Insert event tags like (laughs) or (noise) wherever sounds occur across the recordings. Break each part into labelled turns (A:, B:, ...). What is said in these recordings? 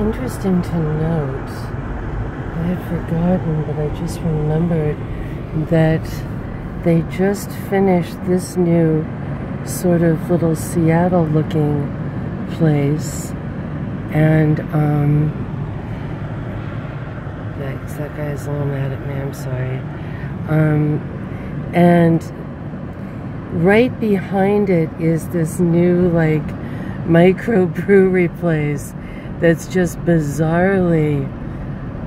A: interesting to note, I had forgotten, but I just remembered that they just finished this new sort of little Seattle looking place. And, um, that, that guy's a little mad at me, I'm sorry. Um, and right behind it is this new, like, microbrewery (laughs) place that's just bizarrely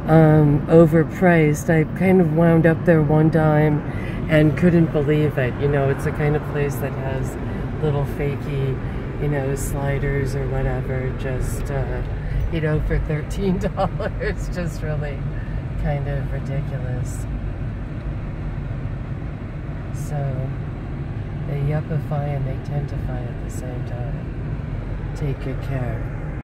A: um, overpriced. I kind of wound up there one time and couldn't believe it. You know, it's the kind of place that has little fakey, you know, sliders or whatever, just, uh, you know, for $13. (laughs) just really kind of ridiculous. So, they yuppify and they tentify at the same time. Take good care.